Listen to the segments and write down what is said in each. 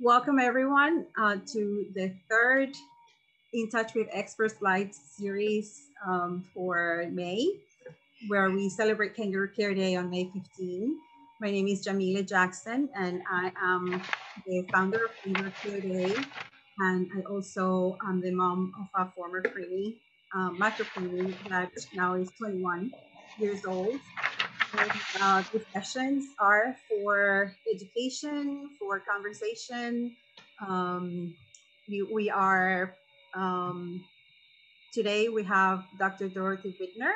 Welcome everyone uh, to the third In Touch with Experts Live series um, for May, where we celebrate Kangaroo Care Day on May 15. My name is Jamila Jackson and I am the founder of Kangaroo Care Day. And I also am the mom of a former preemie, micro preemie that now is 21 years old. Uh, the sessions are for education, for conversation. Um, we, we are, um, today we have Dr. Dorothy Vittner.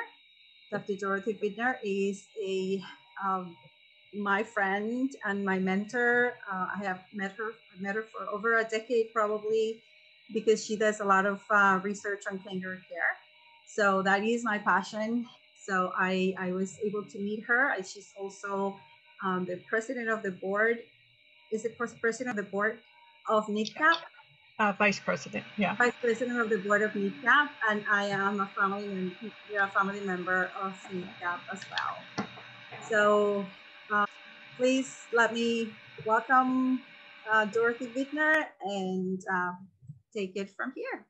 Dr. Dorothy Vittner is a um, my friend and my mentor. Uh, I have met her, met her for over a decade probably because she does a lot of uh, research on kangaroo care. So that is my passion. So I, I was able to meet her. She's also um, the president of the board. Is the president of the board of NIDCAP? Uh, vice president, yeah. Vice president of the board of NIDCAP, and I am a family, a family member of NIDCAP as well. So uh, please let me welcome uh, Dorothy Vittner and uh, take it from here.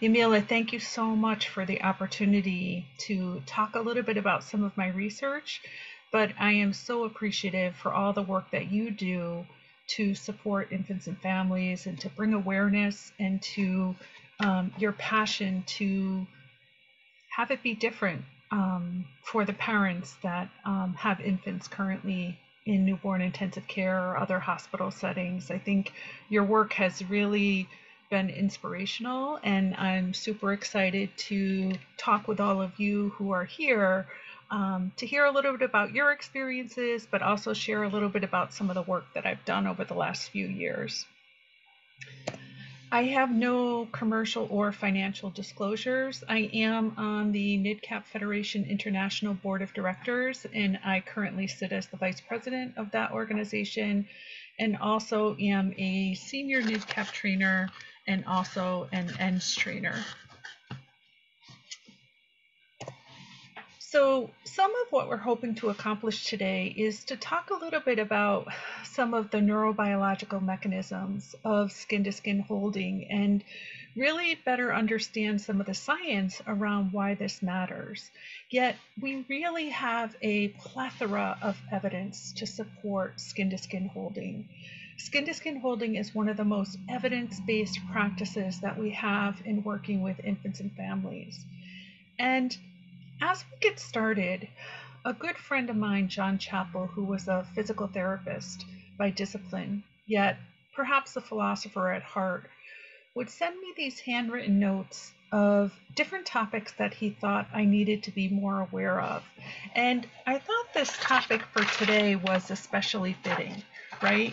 Yamila, thank you so much for the opportunity to talk a little bit about some of my research, but I am so appreciative for all the work that you do to support infants and families and to bring awareness and to um, your passion to have it be different um, for the parents that um, have infants currently in newborn intensive care or other hospital settings. I think your work has really been inspirational, and I'm super excited to talk with all of you who are here um, to hear a little bit about your experiences, but also share a little bit about some of the work that I've done over the last few years. I have no commercial or financial disclosures. I am on the NIDCAP Federation International Board of Directors, and I currently sit as the vice president of that organization, and also am a senior NIDCAP trainer and also an NNNS trainer. So some of what we're hoping to accomplish today is to talk a little bit about some of the neurobiological mechanisms of skin-to-skin -skin holding and really better understand some of the science around why this matters. Yet we really have a plethora of evidence to support skin-to-skin -skin holding. Skin-to-skin holding is one of the most evidence-based practices that we have in working with infants and families. And as we get started, a good friend of mine, John Chappell, who was a physical therapist by discipline, yet perhaps a philosopher at heart, would send me these handwritten notes of different topics that he thought I needed to be more aware of. And I thought this topic for today was especially fitting, right?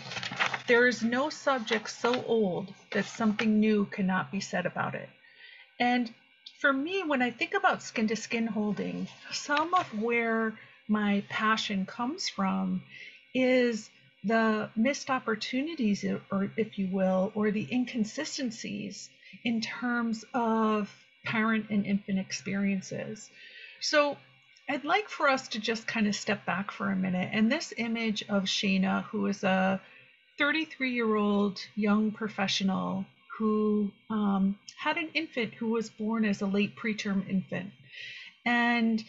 There is no subject so old that something new cannot be said about it. And for me, when I think about skin to skin holding, some of where my passion comes from is the missed opportunities, or if you will, or the inconsistencies in terms of parent and infant experiences. So I'd like for us to just kind of step back for a minute. And this image of Shayna, who is a 33 year old young professional who um, had an infant who was born as a late preterm infant. And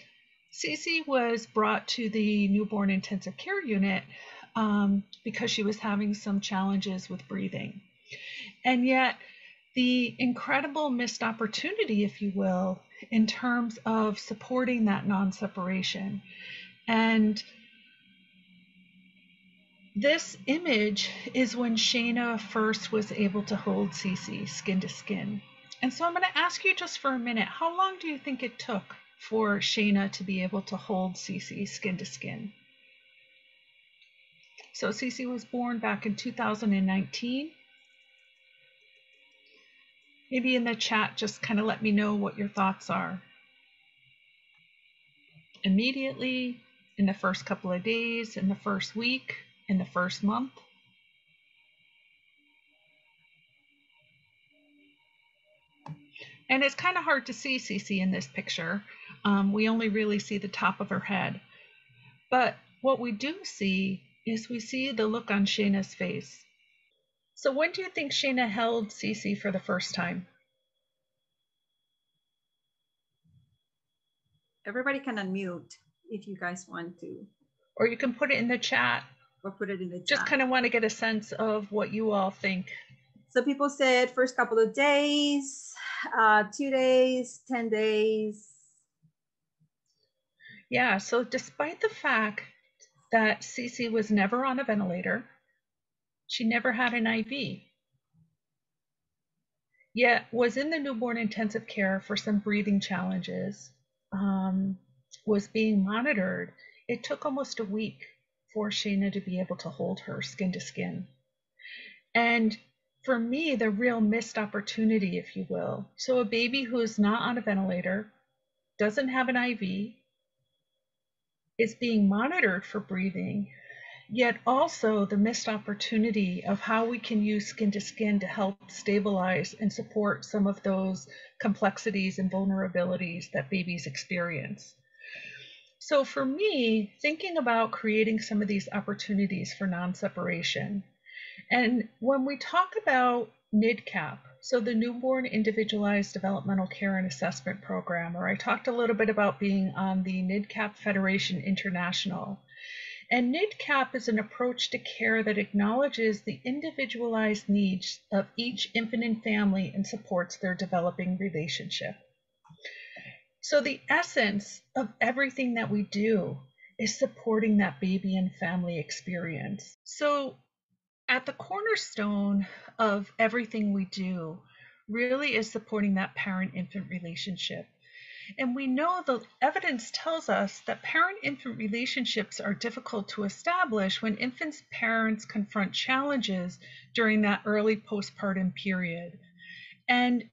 Cece was brought to the newborn intensive care unit um, because she was having some challenges with breathing. And yet, the incredible missed opportunity, if you will, in terms of supporting that non separation. And this image is when Shayna first was able to hold Cece skin to skin. And so I'm going to ask you just for a minute, how long do you think it took for Shayna to be able to hold Cece skin to skin? So Cece was born back in 2019. Maybe in the chat, just kind of let me know what your thoughts are. Immediately, in the first couple of days, in the first week, in the first month. And it's kind of hard to see Cece in this picture. Um, we only really see the top of her head. But what we do see is we see the look on Shayna's face. So when do you think Shayna held Cece for the first time? Everybody can unmute if you guys want to. Or you can put it in the chat. Or put it in the chat. Just kind of want to get a sense of what you all think. So people said first couple of days, uh, two days, 10 days. Yeah, so despite the fact that Cece was never on a ventilator, she never had an IV, yet was in the newborn intensive care for some breathing challenges, um, was being monitored. It took almost a week for Shayna to be able to hold her skin to skin. And for me, the real missed opportunity, if you will. So, a baby who is not on a ventilator, doesn't have an IV, is being monitored for breathing, yet also the missed opportunity of how we can use skin to skin to help stabilize and support some of those complexities and vulnerabilities that babies experience. So, for me, thinking about creating some of these opportunities for non separation, and when we talk about NIDCAP, so the Newborn Individualized Developmental Care and Assessment Program, or I talked a little bit about being on the NIDCAP Federation International. And NIDCAP is an approach to care that acknowledges the individualized needs of each infant and family and supports their developing relationship. So, the essence of everything that we do is supporting that baby and family experience. So, at the cornerstone of everything we do really is supporting that parent infant relationship. And we know the evidence tells us that parent infant relationships are difficult to establish when infants' parents confront challenges during that early postpartum period. And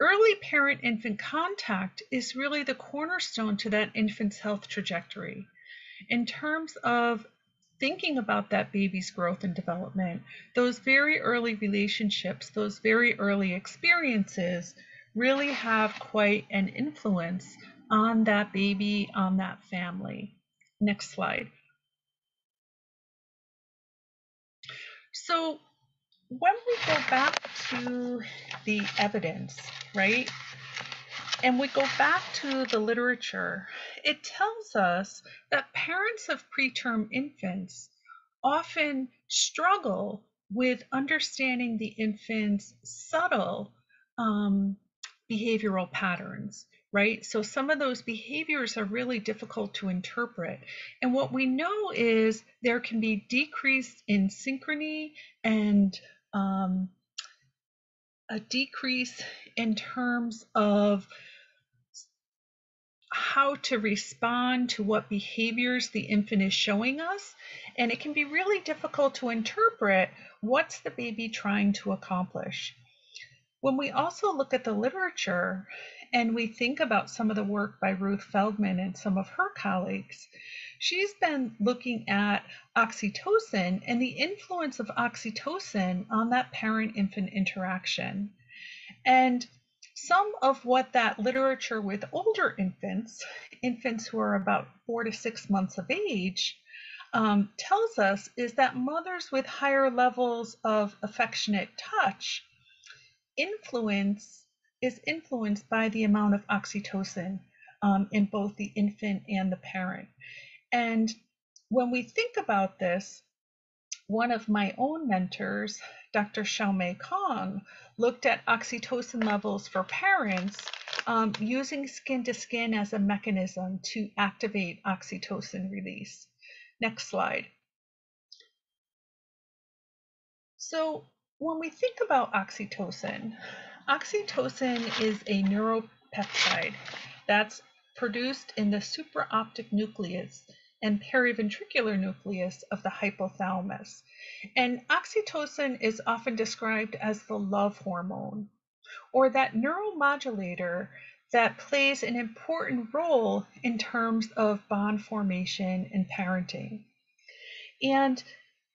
early parent infant contact is really the cornerstone to that infant's health trajectory. In terms of thinking about that baby's growth and development, those very early relationships, those very early experiences really have quite an influence on that baby, on that family. Next slide. So when we go back to the evidence, right? and we go back to the literature, it tells us that parents of preterm infants often struggle with understanding the infant's subtle um, behavioral patterns, right? So some of those behaviors are really difficult to interpret. And what we know is there can be decrease in synchrony and um, a decrease in terms of how to respond to what behaviors the infant is showing us. And it can be really difficult to interpret what's the baby trying to accomplish. When we also look at the literature and we think about some of the work by Ruth Feldman and some of her colleagues, she's been looking at oxytocin and the influence of oxytocin on that parent infant interaction. And some of what that literature with older infants, infants who are about four to six months of age, um, tells us is that mothers with higher levels of affectionate touch influence is influenced by the amount of oxytocin um, in both the infant and the parent. And when we think about this, one of my own mentors, Dr. Xiaomei Cong, looked at oxytocin levels for parents um, using skin to skin as a mechanism to activate oxytocin release. Next slide. So when we think about oxytocin, oxytocin is a neuropeptide that's produced in the supraoptic nucleus and periventricular nucleus of the hypothalamus. And oxytocin is often described as the love hormone or that neuromodulator that plays an important role in terms of bond formation and parenting. And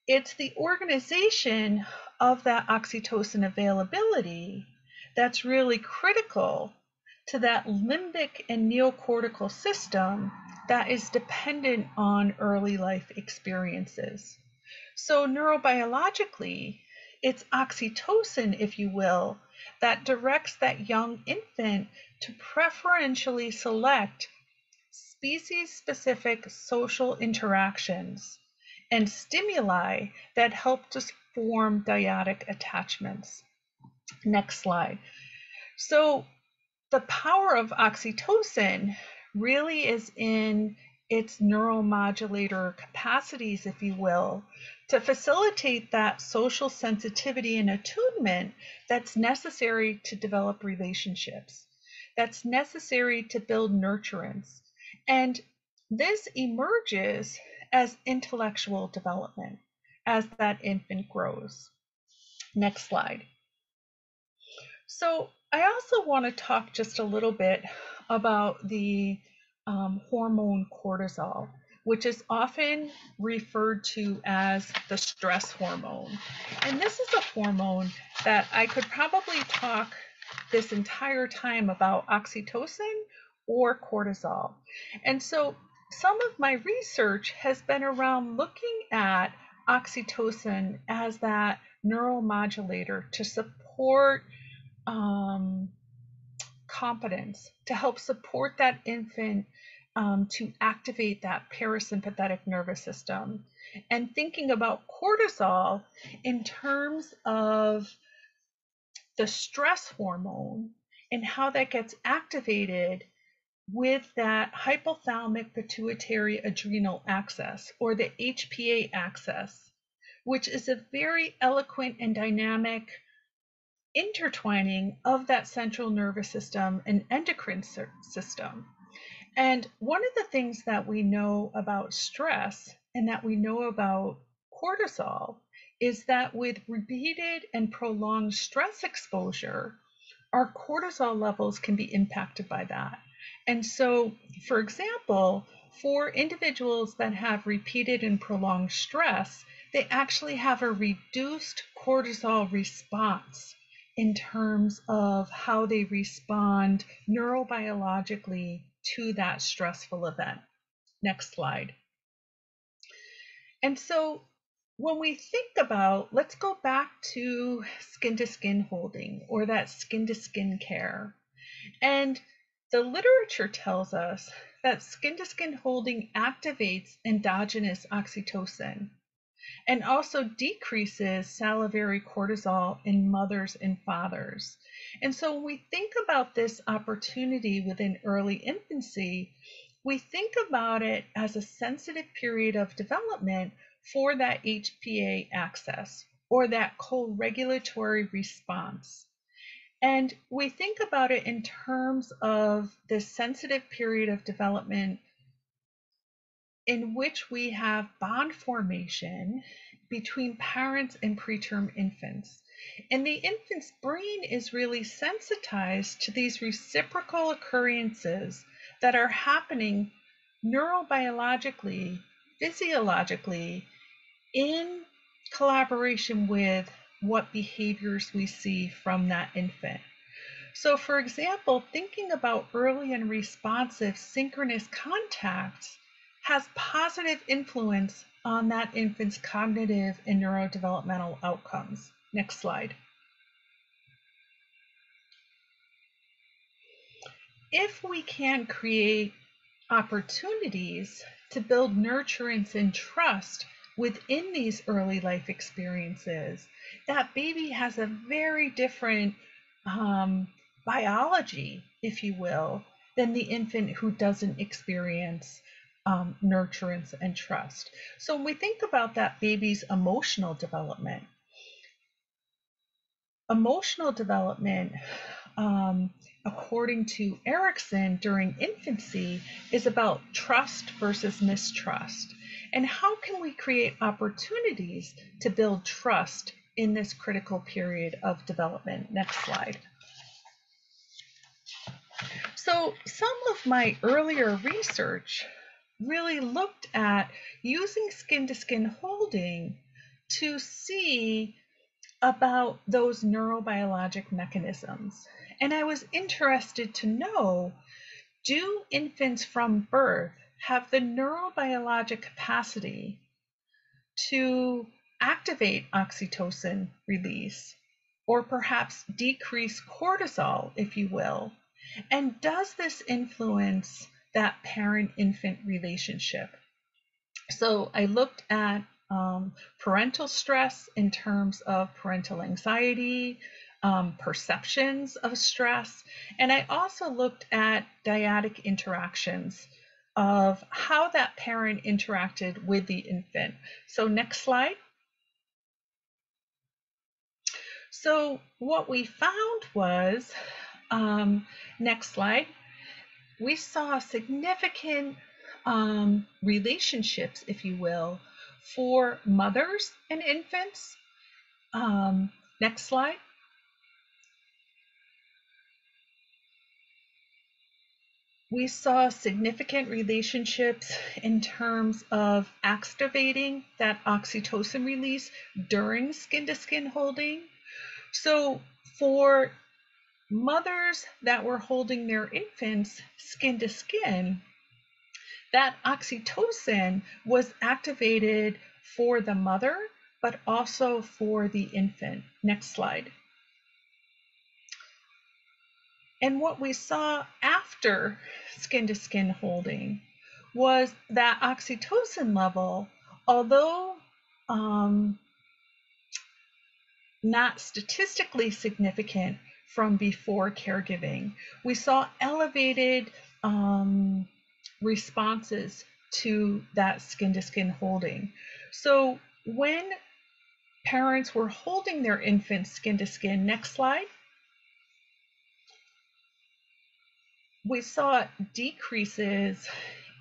it's the organization of that oxytocin availability that's really critical to that limbic and neocortical system that is dependent on early life experiences. So, neurobiologically, it's oxytocin, if you will, that directs that young infant to preferentially select species specific social interactions and stimuli that help to form dyadic attachments. Next slide. So, the power of oxytocin really is in its neuromodulator capacities, if you will, to facilitate that social sensitivity and attunement that's necessary to develop relationships, that's necessary to build nurturance. And this emerges as intellectual development as that infant grows. Next slide. So I also want to talk just a little bit about the um, hormone cortisol, which is often referred to as the stress hormone. And this is a hormone that I could probably talk this entire time about oxytocin or cortisol. And so some of my research has been around looking at oxytocin as that neuromodulator to support um, competence, to help support that infant um, to activate that parasympathetic nervous system. And thinking about cortisol in terms of the stress hormone and how that gets activated with that hypothalamic pituitary adrenal axis or the HPA axis, which is a very eloquent and dynamic intertwining of that central nervous system and endocrine system. And one of the things that we know about stress and that we know about cortisol is that with repeated and prolonged stress exposure, our cortisol levels can be impacted by that. And so, for example, for individuals that have repeated and prolonged stress, they actually have a reduced cortisol response in terms of how they respond neurobiologically to that stressful event. Next slide. And so when we think about, let's go back to skin to skin holding or that skin to skin care. And the literature tells us that skin to skin holding activates endogenous oxytocin and also decreases salivary cortisol in mothers and fathers. And so when we think about this opportunity within early infancy, we think about it as a sensitive period of development for that HPA axis or that co-regulatory response. And we think about it in terms of this sensitive period of development in which we have bond formation between parents and preterm infants. And the infant's brain is really sensitized to these reciprocal occurrences that are happening neurobiologically, physiologically, in collaboration with what behaviors we see from that infant. So, for example, thinking about early and responsive synchronous contacts has positive influence on that infant's cognitive and neurodevelopmental outcomes. Next slide. If we can create opportunities to build nurturance and trust within these early life experiences, that baby has a very different um, biology, if you will, than the infant who doesn't experience um, nurturance and trust. So when we think about that baby's emotional development, emotional development, um, according to Erikson during infancy, is about trust versus mistrust. And how can we create opportunities to build trust in this critical period of development? Next slide. So, some of my earlier research really looked at using skin to skin holding to see about those neurobiologic mechanisms. And I was interested to know do infants from birth have the neurobiologic capacity to activate oxytocin release or perhaps decrease cortisol, if you will? And does this influence that parent infant relationship? So I looked at um, parental stress in terms of parental anxiety, um, perceptions of stress, and I also looked at dyadic interactions of how that parent interacted with the infant. So next slide. So what we found was, um, next slide, we saw significant um, relationships, if you will, for mothers and infants. Um, next slide. We saw significant relationships in terms of activating that oxytocin release during skin to skin holding. So, for mothers that were holding their infants skin to skin, that oxytocin was activated for the mother, but also for the infant. Next slide. And what we saw after skin to skin holding was that oxytocin level, although um, not statistically significant from before caregiving, we saw elevated um, responses to that skin to skin holding. So when parents were holding their infants skin to skin, next slide, we saw decreases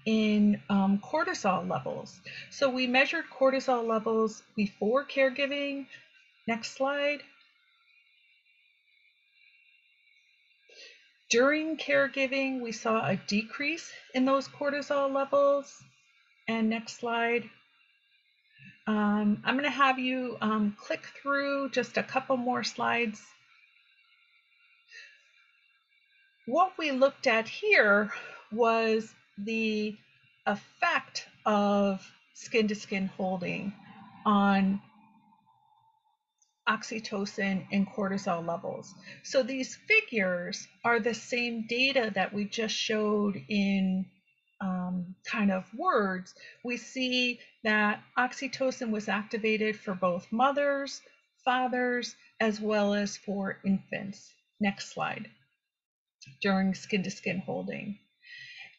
in um, cortisol levels. So we measured cortisol levels before caregiving. Next slide. During caregiving, we saw a decrease in those cortisol levels. And next slide. Um, I'm going to have you um, click through just a couple more slides what we looked at here was the effect of skin to skin holding on oxytocin and cortisol levels. So these figures are the same data that we just showed in um, kind of words. We see that oxytocin was activated for both mothers, fathers, as well as for infants. Next slide during skin to skin holding.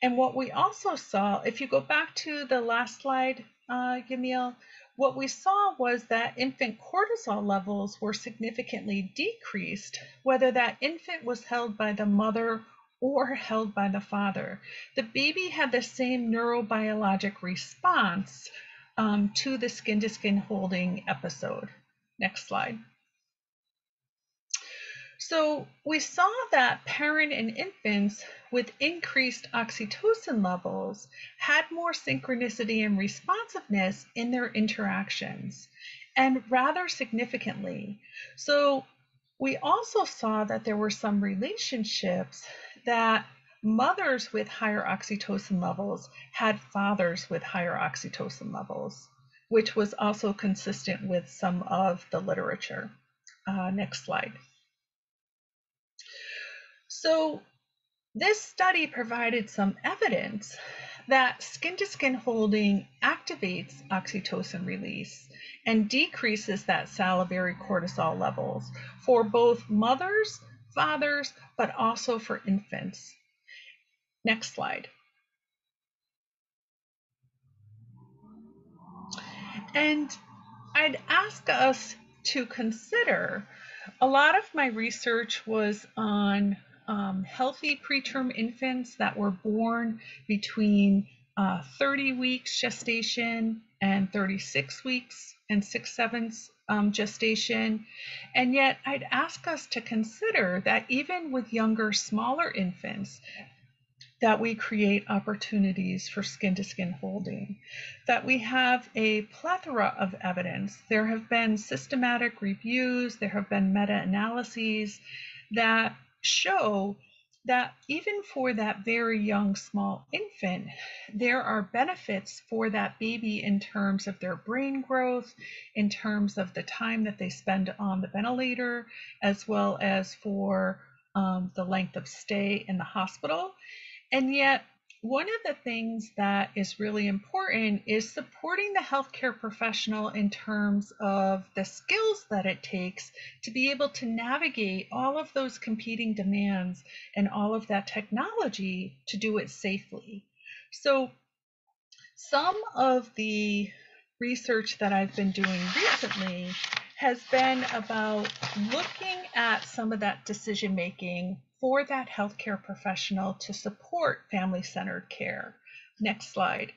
And what we also saw, if you go back to the last slide, uh, Yamil, what we saw was that infant cortisol levels were significantly decreased, whether that infant was held by the mother or held by the father. The baby had the same neurobiologic response um, to the skin to skin holding episode. Next slide. So we saw that parent and infants with increased oxytocin levels had more synchronicity and responsiveness in their interactions, and rather significantly. So we also saw that there were some relationships that mothers with higher oxytocin levels had fathers with higher oxytocin levels, which was also consistent with some of the literature. Uh, next slide. So this study provided some evidence that skin to skin holding activates oxytocin release and decreases that salivary cortisol levels for both mothers, fathers, but also for infants. Next slide. And I'd ask us to consider a lot of my research was on um, healthy preterm infants that were born between uh, 30 weeks gestation and 36 weeks and six sevenths um, gestation. And yet, I'd ask us to consider that even with younger, smaller infants, that we create opportunities for skin to skin holding, that we have a plethora of evidence. There have been systematic reviews, there have been meta analyses that show that even for that very young small infant, there are benefits for that baby in terms of their brain growth, in terms of the time that they spend on the ventilator, as well as for um, the length of stay in the hospital. And yet, one of the things that is really important is supporting the healthcare professional in terms of the skills that it takes to be able to navigate all of those competing demands and all of that technology to do it safely. So, some of the research that I've been doing recently has been about looking at some of that decision making for that healthcare professional to support family centered care. Next slide.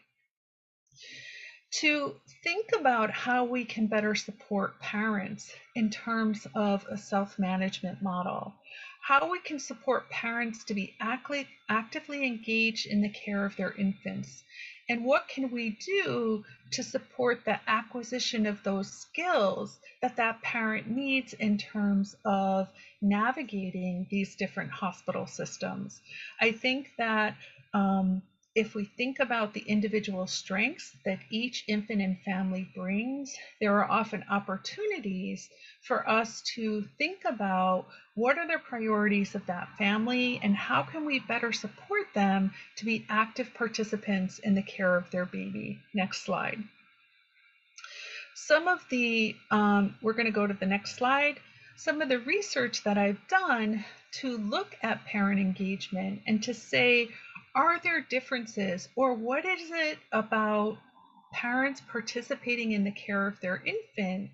To think about how we can better support parents in terms of a self management model, how we can support parents to be actively engaged in the care of their infants, and what can we do to support the acquisition of those skills that that parent needs in terms of navigating these different hospital systems. I think that um, if we think about the individual strengths that each infant and family brings, there are often opportunities for us to think about what are the priorities of that family and how can we better support them to be active participants in the care of their baby. Next slide. Some of the, um, we're going to go to the next slide. Some of the research that I've done to look at parent engagement and to say, are there differences or what is it about parents participating in the care of their infant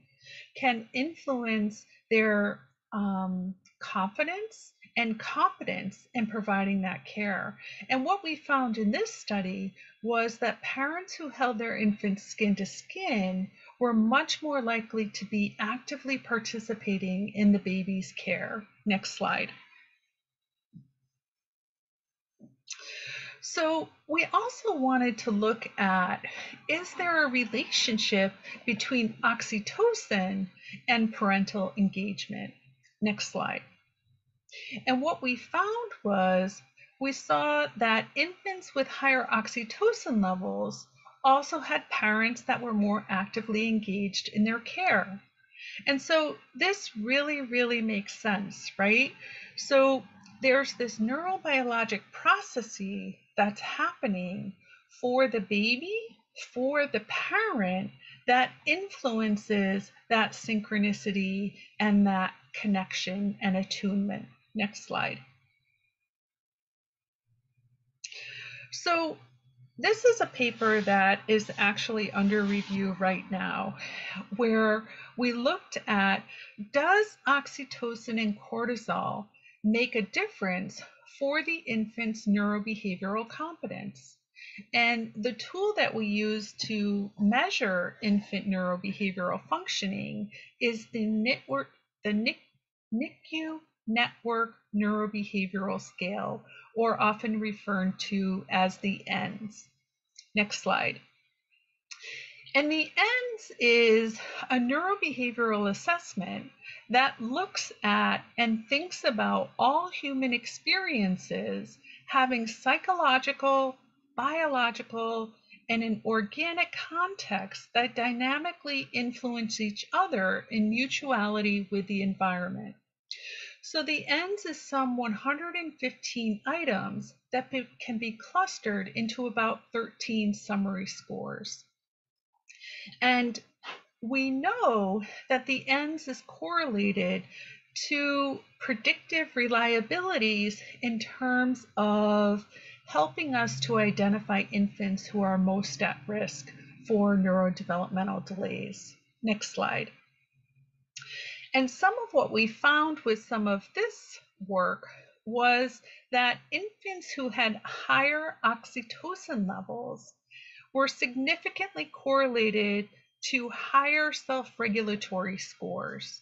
can influence their um, confidence and competence in providing that care. And what we found in this study was that parents who held their infants skin to skin were much more likely to be actively participating in the baby's care. Next slide. So we also wanted to look at, is there a relationship between oxytocin and parental engagement? Next slide. And what we found was we saw that infants with higher oxytocin levels also had parents that were more actively engaged in their care. And so this really, really makes sense, right? So there's this neurobiologic process that's happening for the baby, for the parent, that influences that synchronicity and that connection and attunement. Next slide. So this is a paper that is actually under review right now, where we looked at does oxytocin and cortisol make a difference for the infant's neurobehavioral competence. And the tool that we use to measure infant neurobehavioral functioning is the network, the NICU Network Neurobehavioral Scale, or often referred to as the NNNS. Next slide. And the NNNS is a neurobehavioral assessment that looks at and thinks about all human experiences having psychological, biological, and an organic context that dynamically influence each other in mutuality with the environment. So the NNNS is some 115 items that can be clustered into about 13 summary scores. And we know that the NNNS is correlated to predictive reliabilities in terms of helping us to identify infants who are most at risk for neurodevelopmental delays. Next slide. And some of what we found with some of this work was that infants who had higher oxytocin levels were significantly correlated to higher self regulatory scores.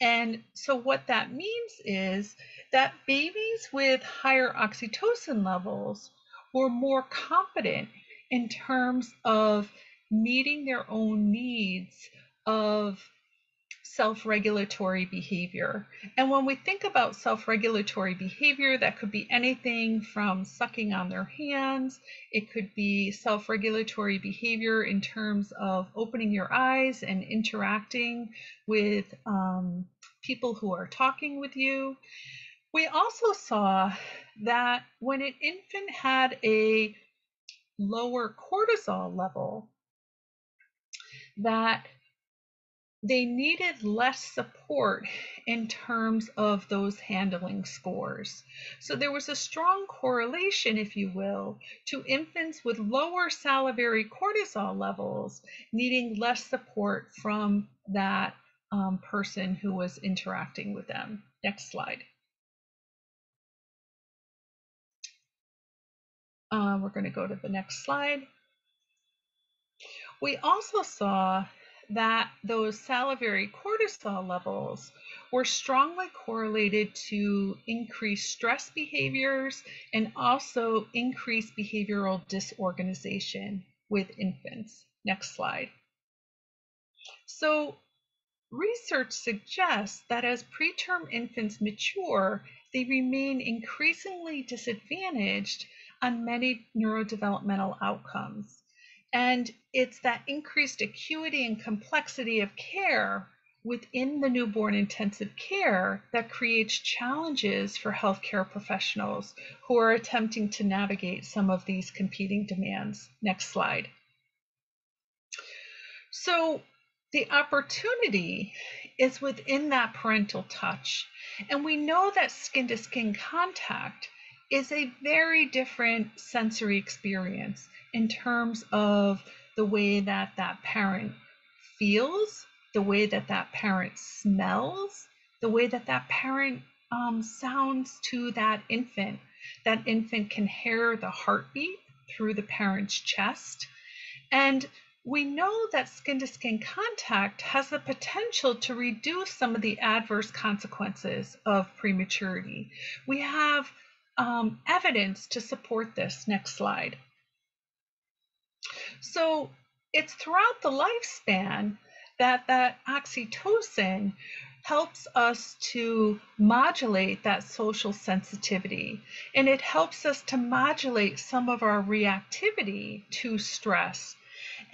And so, what that means is that babies with higher oxytocin levels were more competent in terms of meeting their own needs of self regulatory behavior. And when we think about self regulatory behavior, that could be anything from sucking on their hands, it could be self regulatory behavior in terms of opening your eyes and interacting with um, people who are talking with you. We also saw that when an infant had a lower cortisol level, that they needed less support in terms of those handling scores. So there was a strong correlation, if you will, to infants with lower salivary cortisol levels needing less support from that um, person who was interacting with them. Next slide. Uh, we're going to go to the next slide. We also saw that those salivary cortisol levels were strongly correlated to increased stress behaviors and also increased behavioral disorganization with infants. Next slide. So research suggests that as preterm infants mature, they remain increasingly disadvantaged on many neurodevelopmental outcomes. And it's that increased acuity and complexity of care within the newborn intensive care that creates challenges for healthcare professionals who are attempting to navigate some of these competing demands. Next slide. So, the opportunity is within that parental touch. And we know that skin to skin contact is a very different sensory experience in terms of the way that that parent feels, the way that that parent smells, the way that that parent um, sounds to that infant. That infant can hear the heartbeat through the parent's chest. And we know that skin to skin contact has the potential to reduce some of the adverse consequences of prematurity. We have um, evidence to support this. Next slide. So it's throughout the lifespan that that oxytocin helps us to modulate that social sensitivity and it helps us to modulate some of our reactivity to stress.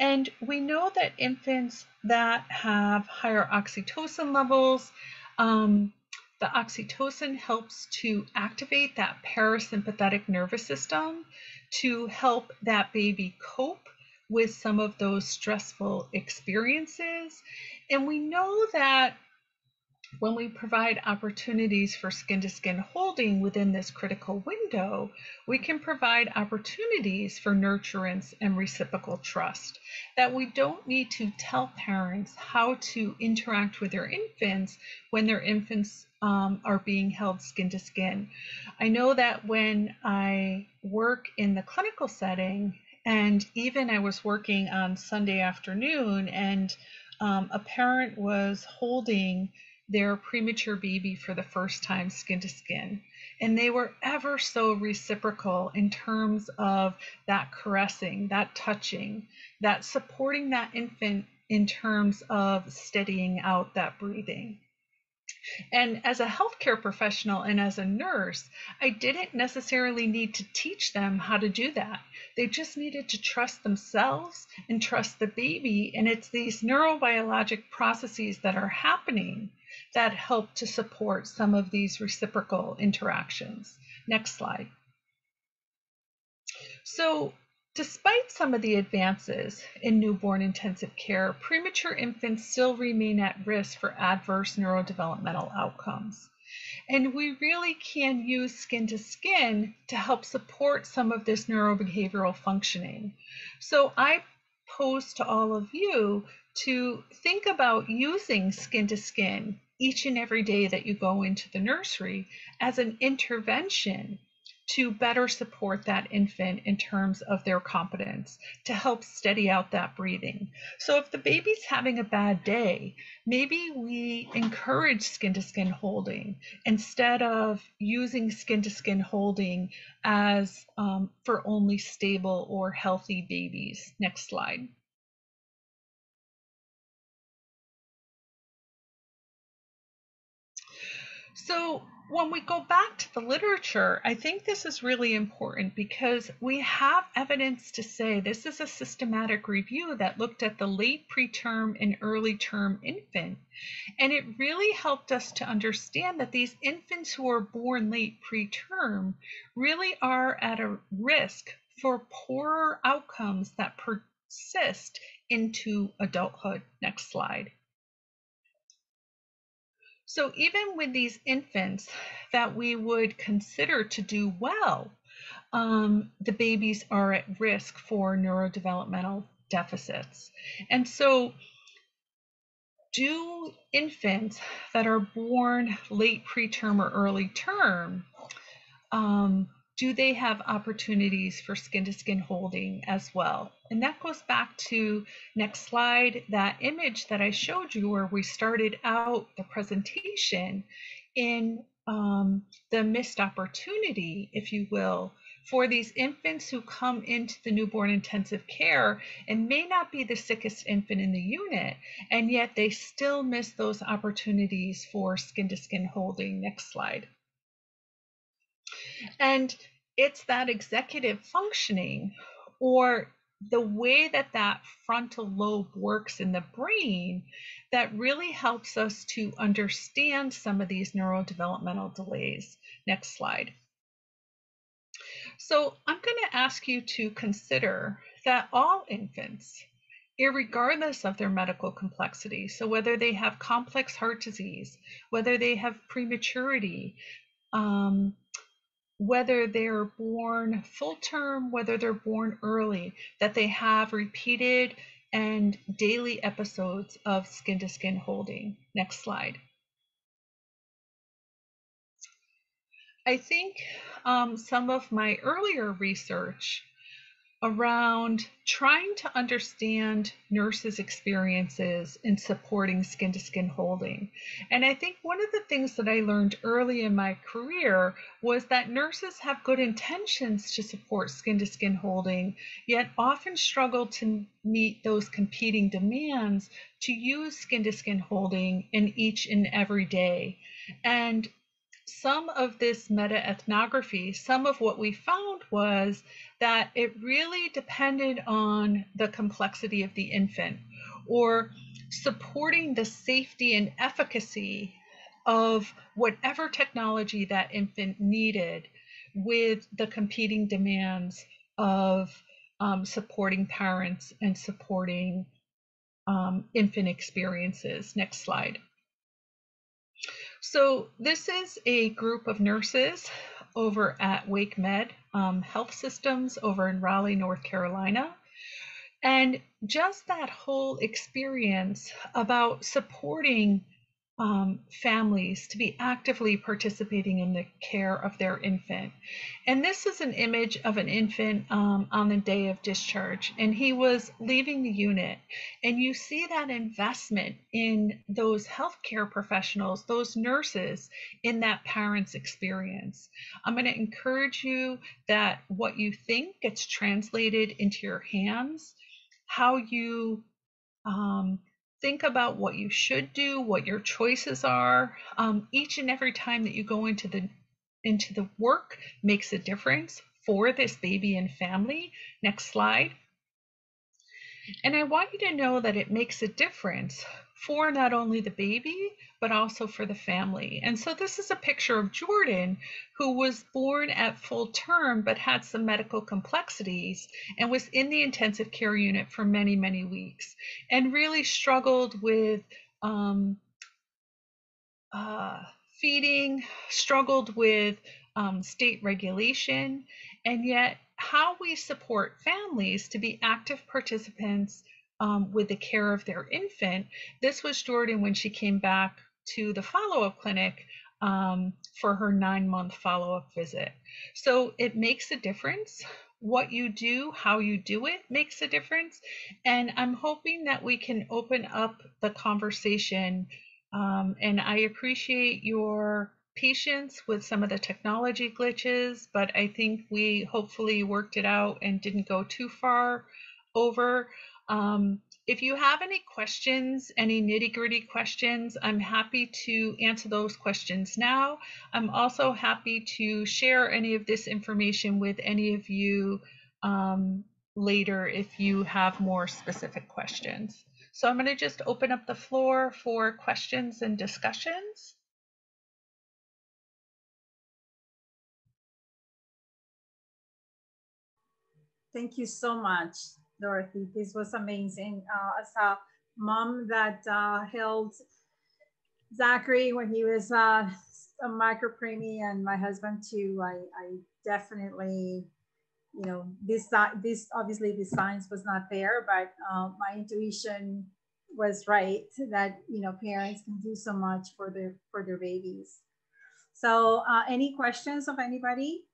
And we know that infants that have higher oxytocin levels, um, the oxytocin helps to activate that parasympathetic nervous system to help that baby cope with some of those stressful experiences. And we know that when we provide opportunities for skin to skin holding within this critical window, we can provide opportunities for nurturance and reciprocal trust. That we don't need to tell parents how to interact with their infants when their infants um, are being held skin to skin. I know that when I work in the clinical setting, and even I was working on Sunday afternoon, and um, a parent was holding their premature baby for the first time skin to skin. And they were ever so reciprocal in terms of that caressing, that touching, that supporting that infant in terms of steadying out that breathing. And as a healthcare professional and as a nurse, I didn't necessarily need to teach them how to do that. They just needed to trust themselves and trust the baby. And it's these neurobiologic processes that are happening that help to support some of these reciprocal interactions. Next slide. So Despite some of the advances in newborn intensive care, premature infants still remain at risk for adverse neurodevelopmental outcomes. And we really can use skin to skin to help support some of this neurobehavioral functioning. So I pose to all of you to think about using skin to skin each and every day that you go into the nursery as an intervention to better support that infant in terms of their competence to help steady out that breathing. So, if the baby's having a bad day, maybe we encourage skin to skin holding instead of using skin to skin holding as um, for only stable or healthy babies. Next slide. So when we go back to the literature, I think this is really important because we have evidence to say this is a systematic review that looked at the late preterm and early term infant. And it really helped us to understand that these infants who are born late preterm really are at a risk for poorer outcomes that persist into adulthood. Next slide. So even with these infants that we would consider to do well, um, the babies are at risk for neurodevelopmental deficits. And so do infants that are born late preterm or early term um, do they have opportunities for skin to skin holding as well? And that goes back to next slide, that image that I showed you where we started out the presentation in um, the missed opportunity, if you will, for these infants who come into the newborn intensive care and may not be the sickest infant in the unit, and yet they still miss those opportunities for skin to skin holding. Next slide. And it's that executive functioning or the way that that frontal lobe works in the brain that really helps us to understand some of these neurodevelopmental delays. Next slide. So I'm going to ask you to consider that all infants, regardless of their medical complexity, so whether they have complex heart disease, whether they have prematurity, um, whether they're born full term, whether they're born early, that they have repeated and daily episodes of skin to skin holding. Next slide. I think um, some of my earlier research around trying to understand nurses' experiences in supporting skin to skin holding. And I think one of the things that I learned early in my career was that nurses have good intentions to support skin to skin holding, yet often struggle to meet those competing demands to use skin to skin holding in each and every day. And some of this meta ethnography, some of what we found was that it really depended on the complexity of the infant or supporting the safety and efficacy of whatever technology that infant needed with the competing demands of um, supporting parents and supporting um, infant experiences. Next slide. So this is a group of nurses over at WakeMed um, Health Systems over in Raleigh, North Carolina. And just that whole experience about supporting um, families to be actively participating in the care of their infant. And this is an image of an infant um, on the day of discharge, and he was leaving the unit. And you see that investment in those healthcare professionals, those nurses, in that parent's experience. I'm going to encourage you that what you think gets translated into your hands, how you um, think about what you should do, what your choices are. Um, each and every time that you go into the into the work makes a difference for this baby and family. Next slide. And I want you to know that it makes a difference for not only the baby, but also for the family. And so this is a picture of Jordan, who was born at full term, but had some medical complexities and was in the intensive care unit for many, many weeks and really struggled with um, uh, feeding, struggled with um, state regulation, and yet how we support families to be active participants um, with the care of their infant. This was Jordan when she came back to the follow up clinic um, for her nine month follow up visit. So it makes a difference. What you do, how you do it makes a difference. And I'm hoping that we can open up the conversation. Um, and I appreciate your patience with some of the technology glitches, but I think we hopefully worked it out and didn't go too far over. Um, if you have any questions, any nitty gritty questions, I'm happy to answer those questions now. I'm also happy to share any of this information with any of you um, later if you have more specific questions. So I'm going to just open up the floor for questions and discussions. Thank you so much, Dorothy. This was amazing. Uh, as a mom that uh, held Zachary when he was uh, a micro preemie and my husband too, I, I definitely, you know, this this obviously the science was not there, but uh, my intuition was right that you know parents can do so much for their for their babies. So, uh, any questions of anybody?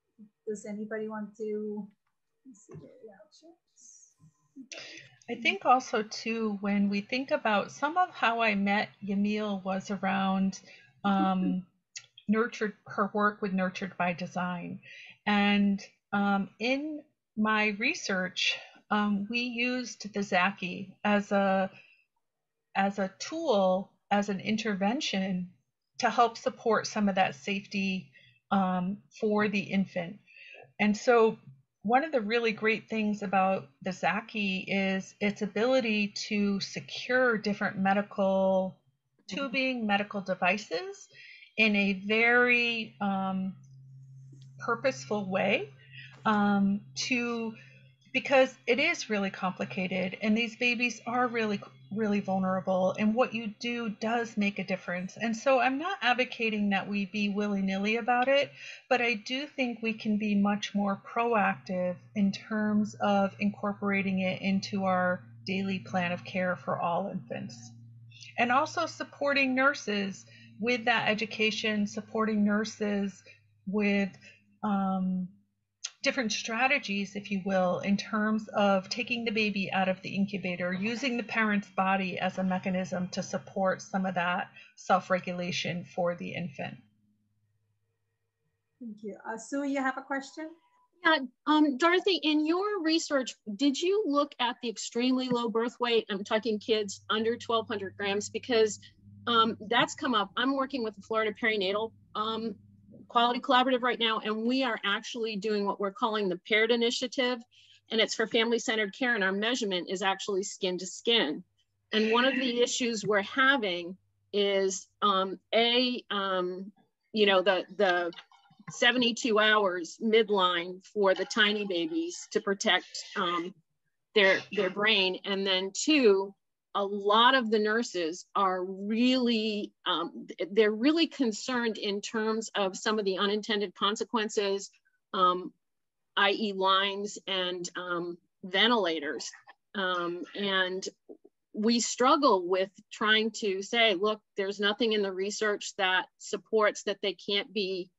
Does anybody want to I think also too when we think about some of how I met Yamile was around um, nurtured her work with nurtured by design, and um, in my research um, we used the Zaky as a as a tool as an intervention to help support some of that safety um, for the infant, and so one of the really great things about the Zaky is its ability to secure different medical tubing, medical devices in a very um, purposeful way um, to because it is really complicated and these babies are really really vulnerable and what you do does make a difference. And so i'm not advocating that we be willy-nilly about it but i do think we can be much more proactive in terms of incorporating it into our daily plan of care for all infants. And also supporting nurses with that education supporting nurses with um, different strategies, if you will, in terms of taking the baby out of the incubator, using the parent's body as a mechanism to support some of that self regulation for the infant. Thank you. Uh, Sue, you have a question? Yeah, um, Dorothy, in your research, did you look at the extremely low birth weight? I'm talking kids under 1,200 grams because um, that's come up. I'm working with the Florida Perinatal um, Quality Collaborative right now, and we are actually doing what we're calling the paired initiative, and it's for family-centered care, and our measurement is actually skin to skin. And one of the issues we're having is um, a, um, you know, the the 72 hours midline for the tiny babies to protect um, their their brain, and then two, a lot of the nurses are really um, they're really concerned in terms of some of the unintended consequences um, i.e lines and um, ventilators. Um, and we struggle with trying to say look there's nothing in the research that supports that they can't be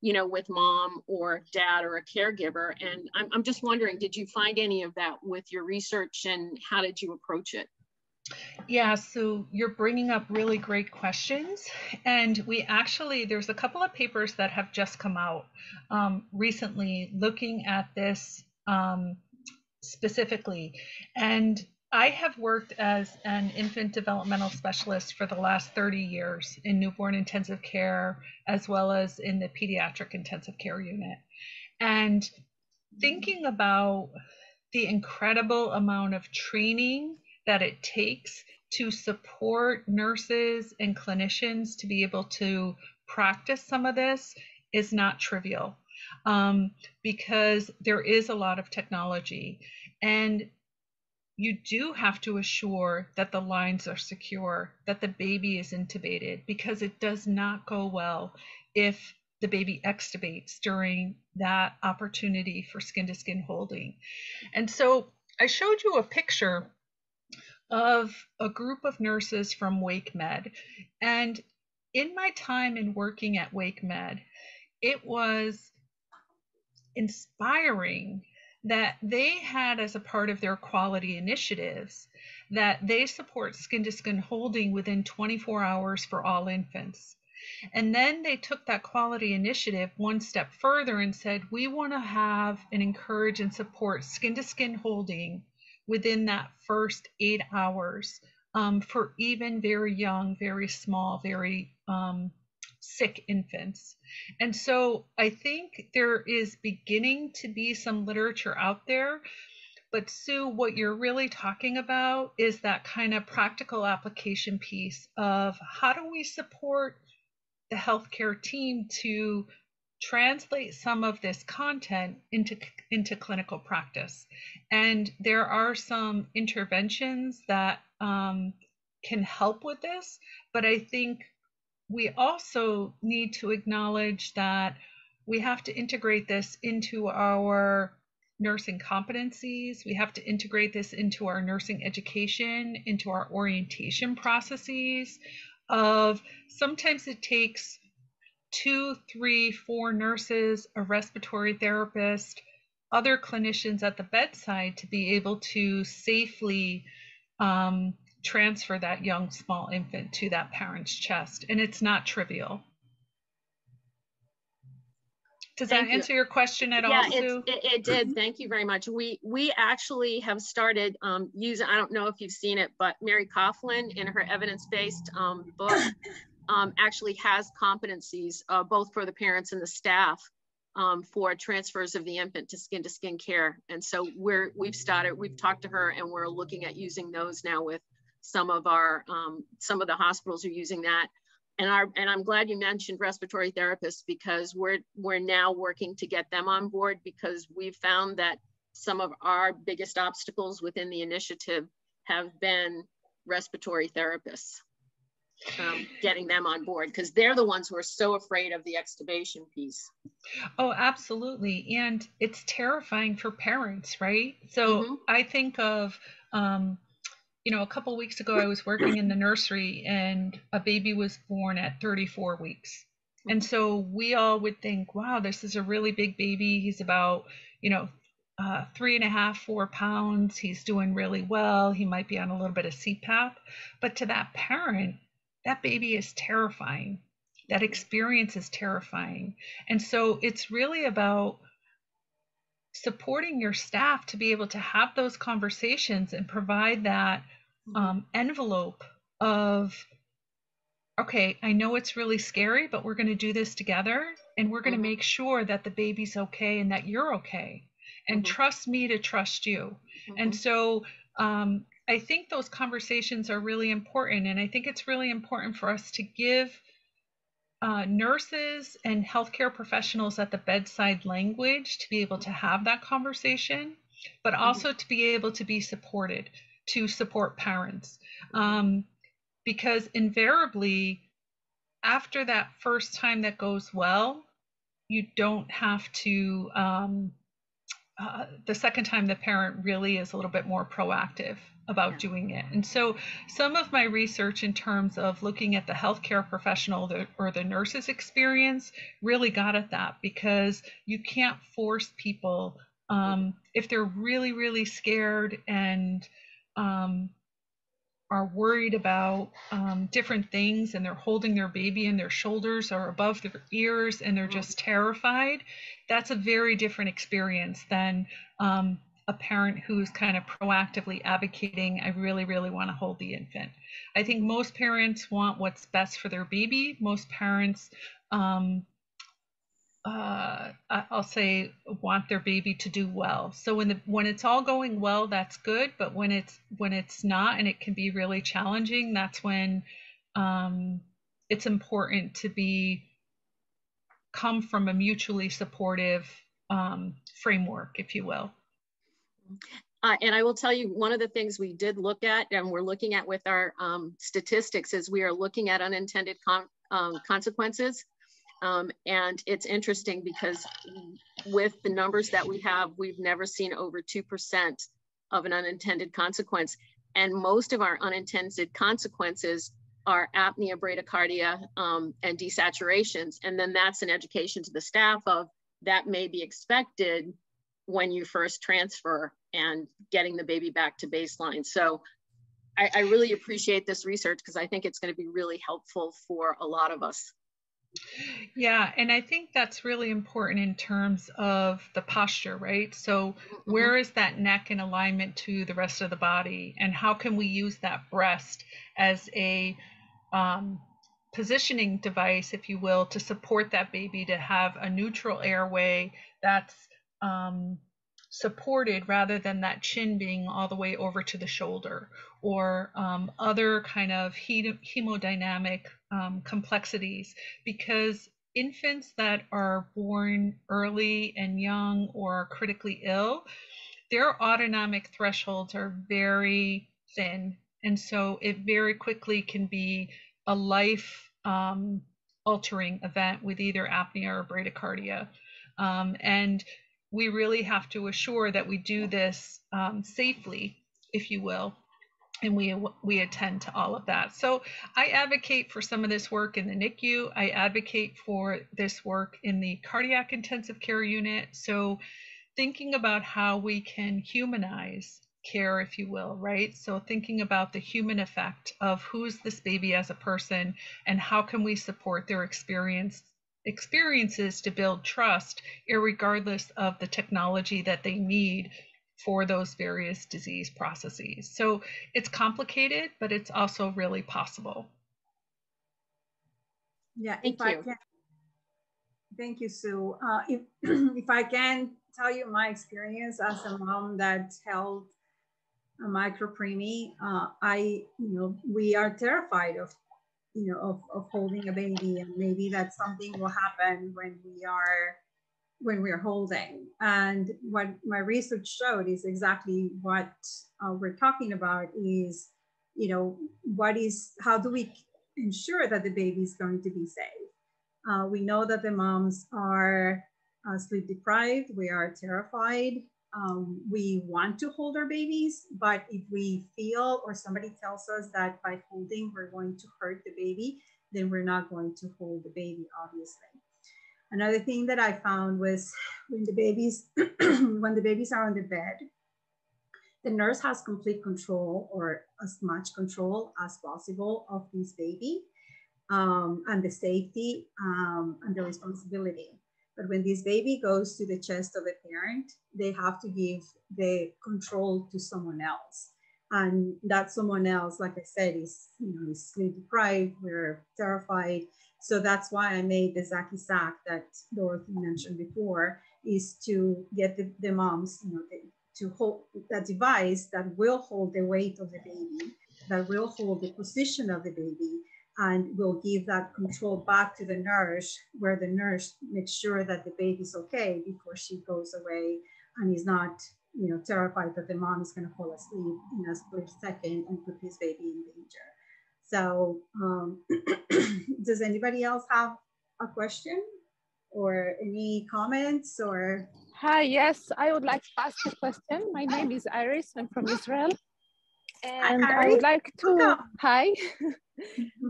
you know with mom or dad or a caregiver. And I'm, I'm just wondering did you find any of that with your research and how did you approach it yeah, so you're bringing up really great questions. And we actually, there's a couple of papers that have just come out um, recently looking at this um, specifically. And I have worked as an infant developmental specialist for the last 30 years in newborn intensive care, as well as in the pediatric intensive care unit. And thinking about the incredible amount of training that it takes to support nurses and clinicians to be able to practice some of this is not trivial um, because there is a lot of technology and you do have to assure that the lines are secure, that the baby is intubated, because it does not go well if the baby extubates during that opportunity for skin to skin holding. And so I showed you a picture of a group of nurses from WakeMed. And in my time in working at WakeMed, it was inspiring that they had as a part of their quality initiatives that they support skin to skin holding within 24 hours for all infants. And then they took that quality initiative one step further and said, we want to have and encourage and support skin to skin holding within that first eight hours um, for even very young, very small, very um, sick infants. And so I think there is beginning to be some literature out there. But Sue, what you're really talking about is that kind of practical application piece of how do we support the healthcare team to translate some of this content into into clinical practice. And there are some interventions that um, can help with this but i think we also need to acknowledge that we have to integrate this into our nursing competencies. We have to integrate this into our nursing education into our orientation processes of sometimes it takes two, three, four nurses, a respiratory therapist, other clinicians at the bedside to be able to safely um, transfer that young small infant to that parent's chest. And it's not trivial. Does Thank that answer you. your question at yeah, all, Sue? It, it, did. Thank you very much. We we actually have started um, using. I don't know if you've seen it, but Mary Coughlin in her evidence-based um, book um, actually has competencies uh, both for the parents and the staff um, for transfers of the infant to skin to skin care. And so we're we've started. We've talked to her, and we're looking at using those now with some of our um, some of the hospitals are using that and our and I'm glad you mentioned respiratory therapists because we're we're now working to get them on board because we've found that some of our biggest obstacles within the initiative have been respiratory therapists. Um, getting them on board because they're the ones who are so afraid of the extubation piece. Oh, absolutely. And it's terrifying for parents, right? So mm-hmm. I think of um, you know, a couple weeks ago, I was working in the nursery and a baby was born at 34 weeks. And so we all would think, wow, this is a really big baby. He's about, you know, uh, three and a half, four pounds. He's doing really well. He might be on a little bit of CPAP. But to that parent, that baby is terrifying. That experience is terrifying. And so it's really about supporting your staff to be able to have those conversations and provide that um, envelope of okay i know it's really scary but we're going to do this together and we're going to mm-hmm. make sure that the baby's okay and that you're okay and mm-hmm. trust me to trust you mm-hmm. and so um, i think those conversations are really important and i think it's really important for us to give uh, nurses and healthcare professionals at the bedside language to be able to have that conversation but mm-hmm. also to be able to be supported to support parents um, because invariably after that first time that goes well you don't have to um, uh, the second time the parent really is a little bit more proactive about yeah. doing it and so some of my research in terms of looking at the healthcare professional or the nurse's experience really got at that because you can't force people um, if they're really really scared and um, are worried about um, different things and they're holding their baby in their shoulders or above their ears and they're just terrified, that's a very different experience than um, a parent who's kind of proactively advocating, I really, really want to hold the infant. I think most parents want what's best for their baby. Most parents um, uh, I'll say want their baby to do well. So when the when it's all going well, that's good. But when it's when it's not, and it can be really challenging, that's when um, it's important to be come from a mutually supportive um, framework, if you will. Uh, and I will tell you, one of the things we did look at, and we're looking at with our um, statistics, is we are looking at unintended um, consequences um, and it's interesting because with the numbers that we have, we've never seen over 2% of an unintended consequence. And most of our unintended consequences are apnea, bradycardia, um, and desaturations. And then that's an education to the staff of that may be expected when you first transfer and getting the baby back to baseline. So I, I really appreciate this research because I think it's going to be really helpful for a lot of us. Yeah, and I think that's really important in terms of the posture, right? So, mm-hmm. where is that neck in alignment to the rest of the body, and how can we use that breast as a um, positioning device, if you will, to support that baby to have a neutral airway that's um, supported rather than that chin being all the way over to the shoulder or um, other kind of hemodynamic um, complexities. Because infants that are born early and young or critically ill their autonomic thresholds are very thin. And so it very quickly can be a life um, altering event with either apnea or bradycardia. Um, and we really have to assure that we do this um, safely, if you will, and we we attend to all of that. So I advocate for some of this work in the NICU. I advocate for this work in the cardiac intensive care unit. So thinking about how we can humanize care, if you will, right? So thinking about the human effect of who's this baby as a person and how can we support their experience experiences to build trust, regardless of the technology that they need for those various disease processes. So it's complicated, but it's also really possible. Yeah, thank if you. I can, thank you, Sue. Uh, if, if I can tell you my experience as a mom that held a micro preemie, uh, I, you know, we are terrified of you know, of, of holding a baby and maybe that something will happen when we are when we're holding. And what my research showed is exactly what uh, we're talking about is, you know, what is, how do we ensure that the baby is going to be safe? Uh, we know that the moms are uh, sleep deprived, we are terrified, um, we want to hold our babies, but if we feel or somebody tells us that by holding we're going to hurt the baby, then we're not going to hold the baby, obviously. Another thing that I found was when the babies, when the babies are on the bed, the nurse has complete control or as much control as possible of this baby um, and the safety um, and the responsibility. But when this baby goes to the chest of a parent, they have to give the control to someone else. And that someone else, like I said, is you know is sleep deprived. We're terrified. So that's why I made the Zaky sack that Dorothy mentioned before, is to get the, the moms, you know, the, to hold that device that will hold the weight of the baby, that will hold the position of the baby, and we'll give that control back to the nurse where the nurse makes sure that the baby's okay before she goes away and is not you know terrified that the mom is going to fall asleep in a split second and put his baby in danger. So um, does anybody else have a question or any comments or? Hi yes i would like to ask a question. My name is iris. I'm from israel. And I would like to, hi,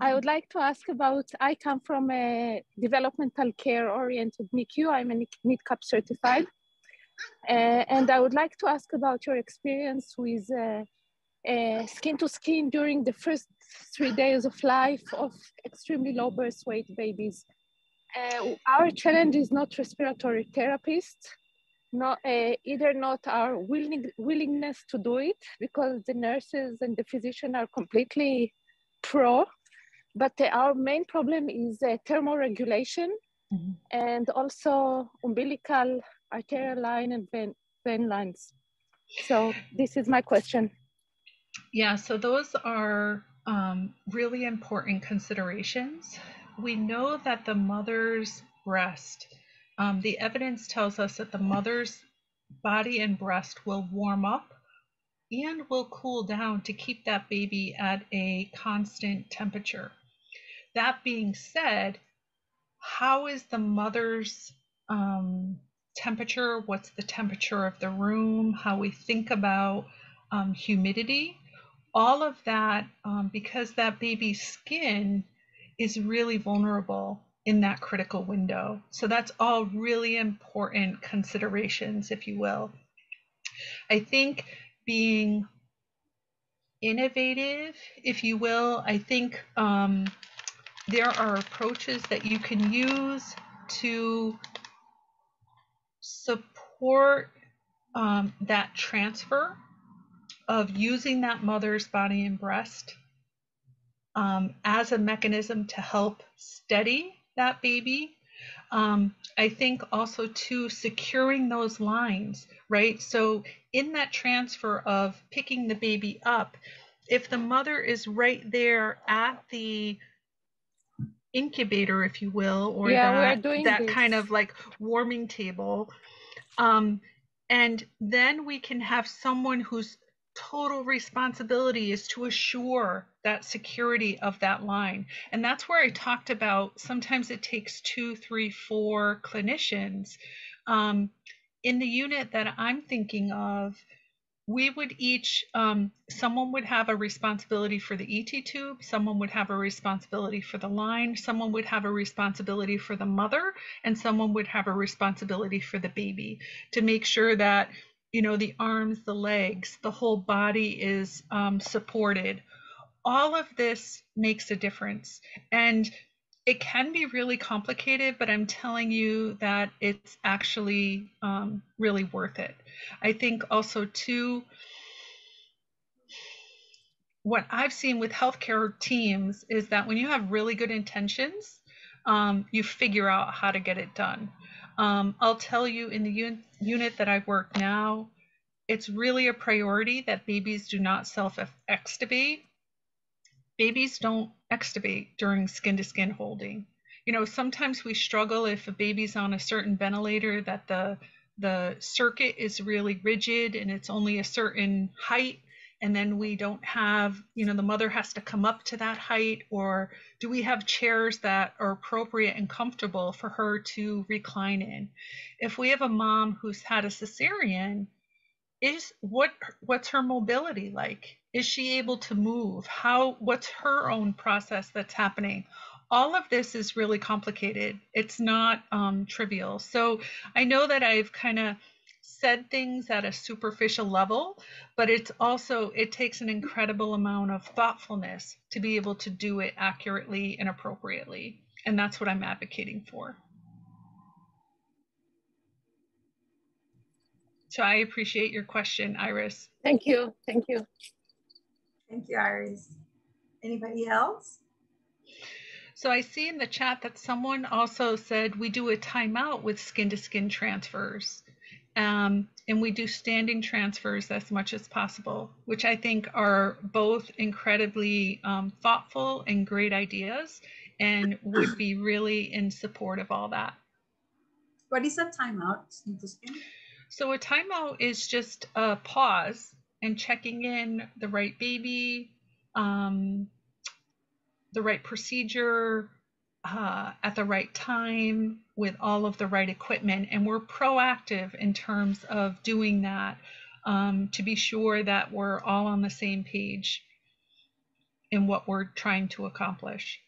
I would like to ask about, I come from a developmental care oriented NICU. I'm a NIDCAP certified. Uh, and I would like to ask about your experience with uh, uh, skin to skin during the first three days of life of extremely low birth weight babies. Uh, our challenge is not respiratory therapists, not either not our willing, willingness to do it because the nurses and the physician are completely pro but uh, our main problem is uh, thermoregulation mm-hmm. and also umbilical arterial line and vein, vein lines. So this is my question. Yeah so those are um, really important considerations. We know that the mother's breast um, the evidence tells us that the mother's body and breast will warm up and will cool down to keep that baby at a constant temperature. That being said, how is the mother's um, temperature? What's the temperature of the room? How we think about um, humidity? All of that, um, because that baby's skin is really vulnerable in that critical window. So that's all really important considerations, if you will. I think being innovative, if you will, I think um, there are approaches that you can use to support um, that transfer of using that mother's body and breast um, as a mechanism to help steady that baby. Um, I think also to securing those lines, right? So in that transfer of picking the baby up, if the mother is right there at the incubator, if you will, or yeah, that, that this. kind of like warming table, um, and then we can have someone whose total responsibility is to assure that security of that line. And that's where I talked about sometimes it takes two, three, four clinicians. Um, in the unit that I'm thinking of, we would each, um, someone would have a responsibility for the ET tube, someone would have a responsibility for the line, someone would have a responsibility for the mother, and someone would have a responsibility for the baby to make sure that, you know, the arms, the legs, the whole body is um, supported. All of this makes a difference. And it can be really complicated, but I'm telling you that it's actually um, really worth it. I think also, too, what I've seen with healthcare teams is that when you have really good intentions, um, you figure out how to get it done. Um, I'll tell you in the un- unit that I work now, it's really a priority that babies do not self extubate babies don't extubate during skin to skin holding. You know, sometimes we struggle if a baby's on a certain ventilator that the the circuit is really rigid and it's only a certain height and then we don't have, you know, the mother has to come up to that height or do we have chairs that are appropriate and comfortable for her to recline in? If we have a mom who's had a cesarean, is what what's her mobility like? Is she able to move? How what's her own process that's happening? All of this is really complicated. It's not um, trivial. So I know that I've kind of said things at a superficial level, but it's also it takes an incredible amount of thoughtfulness to be able to do it accurately and appropriately. And that's what I'm advocating for. So I appreciate your question, Iris. Thank you. Thank you. Thank you, Iris. Anybody else? So I see in the chat that someone also said we do a timeout with skin to skin transfers. Um, and we do standing transfers as much as possible, which I think are both incredibly um, thoughtful and great ideas and would be really in support of all that. What is a timeout? Skin to skin? So a timeout is just a pause and checking in the right baby, um, the right procedure, uh, at the right time with all of the right equipment. And we're proactive in terms of doing that um, to be sure that we're all on the same page in what we're trying to accomplish.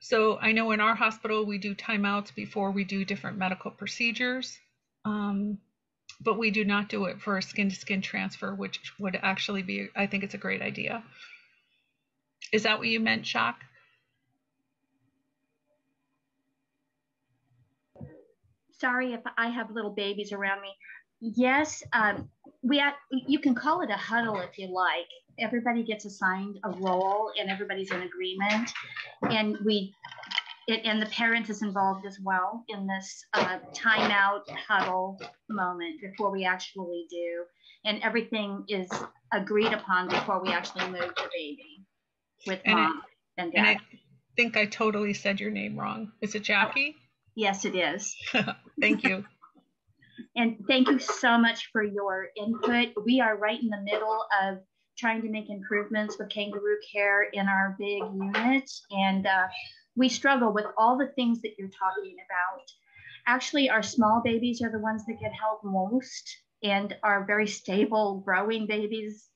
So I know in our hospital we do timeouts before we do different medical procedures. Um, but we do not do it for a skin to skin transfer, which would actually be, I think it's a great idea. Is that what you meant, Shock? Sorry if I have little babies around me. Yes, um, we you can call it a huddle if you like. Everybody gets assigned a role and everybody's in agreement. And we it, and the parent is involved as well in this uh, timeout huddle moment before we actually do. And everything is agreed upon before we actually move the baby with and mom I, and dad. And I think I totally said your name wrong. Is it Jackie? Yes, it is. thank you. and thank you so much for your input. We are right in the middle of trying to make improvements with kangaroo care in our big unit. And uh, we struggle with all the things that you're talking about. Actually, our small babies are the ones that get held most, and our very stable growing babies,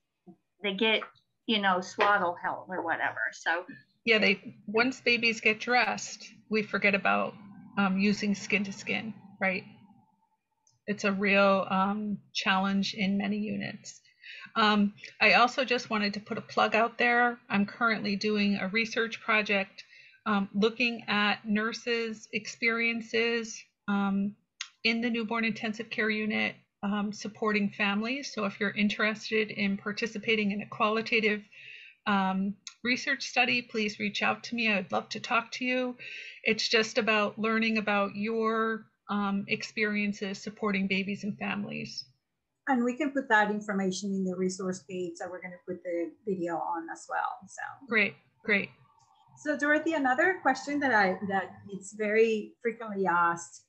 they get, you know, swaddle held or whatever. So, yeah, they once babies get dressed, we forget about um, using skin to skin, right? It's a real um, challenge in many units. Um, I also just wanted to put a plug out there. I'm currently doing a research project um, looking at nurses' experiences um, in the newborn intensive care unit, um, supporting families. So if you're interested in participating in a qualitative um, research study, please reach out to me. I would love to talk to you. It's just about learning about your um, experiences supporting babies and families. And we can put that information in the resource page that we're going to put the video on as well. So great, great. So Dorothy, another question that I that it's very frequently asked